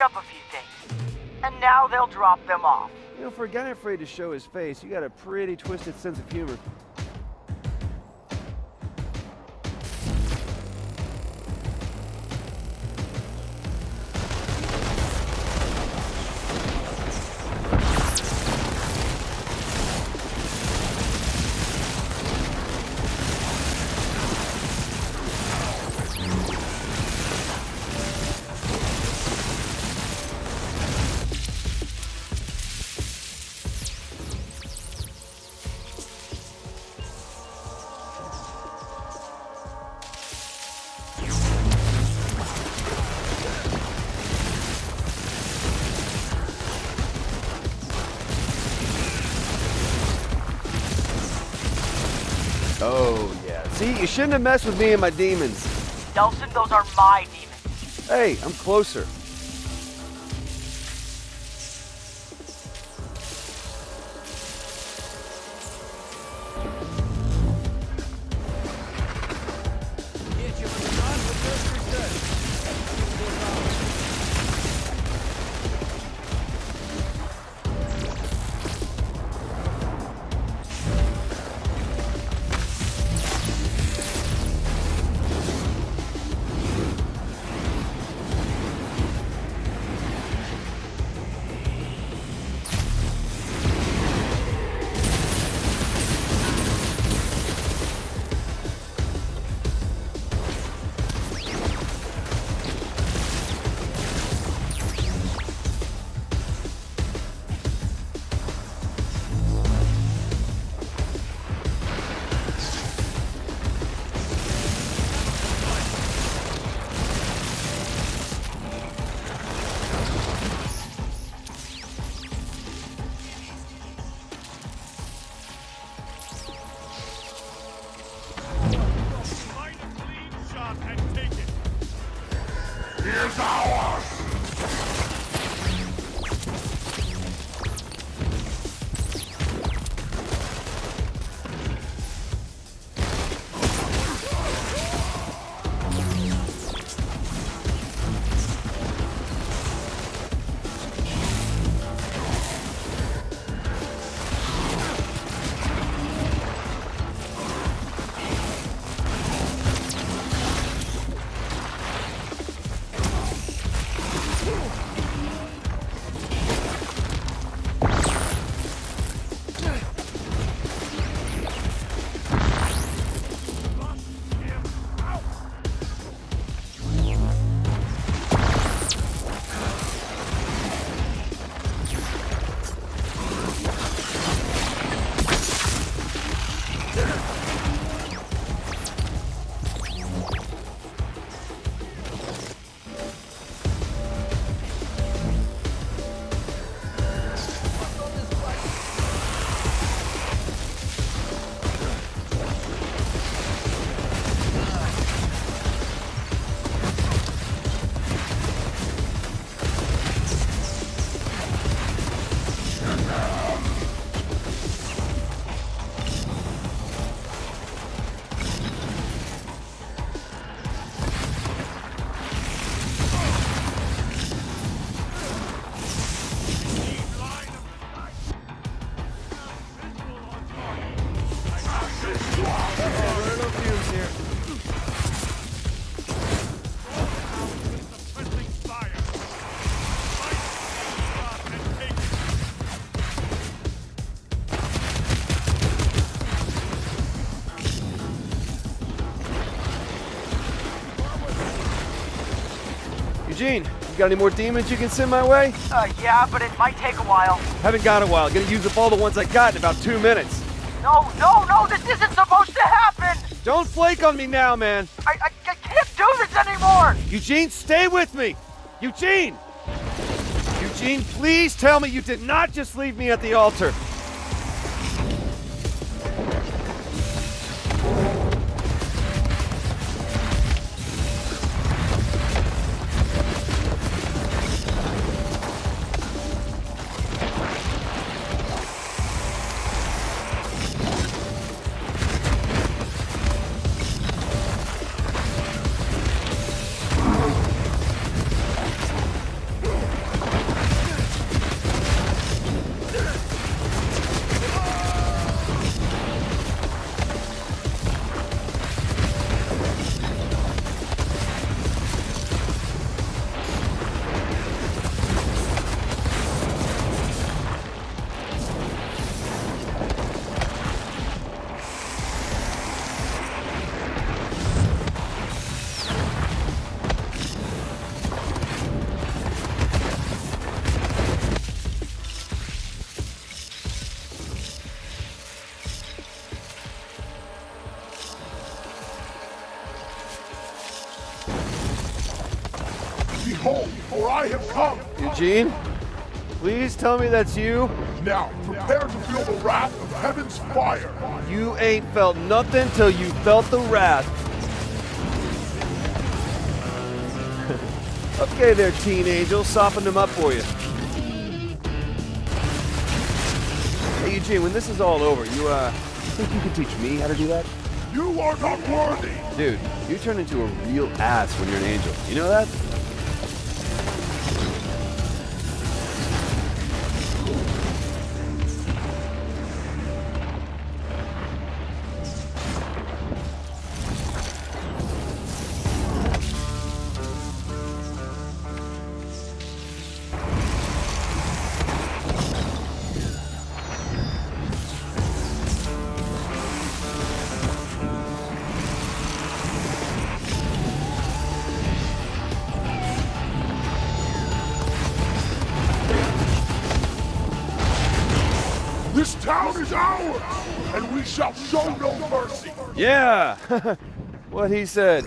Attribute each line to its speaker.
Speaker 1: up a few things. And now they'll drop them off.
Speaker 2: You know, for a guy afraid to show his face, you got a pretty twisted sense of humor. Oh, yeah. See, you shouldn't have messed with me and my demons.
Speaker 1: Delsin, those are my demons.
Speaker 2: Hey, I'm closer.
Speaker 3: Here's ours.
Speaker 2: Eugene, you got any more demons you can send my way?
Speaker 1: Uh, yeah, but it might take a while.
Speaker 2: Haven't got a while. Gonna use up all the ones I got in about two minutes.
Speaker 1: No, no, no, this isn't supposed to happen!
Speaker 2: Don't flake on me now, man.
Speaker 1: I, I, I can't do this anymore!
Speaker 2: Eugene, stay with me. Eugene! Eugene, please tell me you did not just leave me at the altar.
Speaker 3: Come.
Speaker 2: Eugene? Please tell me that's you.
Speaker 3: Now, prepare to feel the wrath of heaven's fire.
Speaker 2: You ain't felt nothing till you felt the wrath. okay there, teen angel. Softened him up for you. Hey, Eugene, when this is all over, you, uh, think you could teach me how to do that?
Speaker 3: You are not worthy.
Speaker 2: Dude, you turn into a real ass when you're an angel. You know that?
Speaker 3: This town is ours, and we shall show no mercy.
Speaker 2: Yeah! what he said.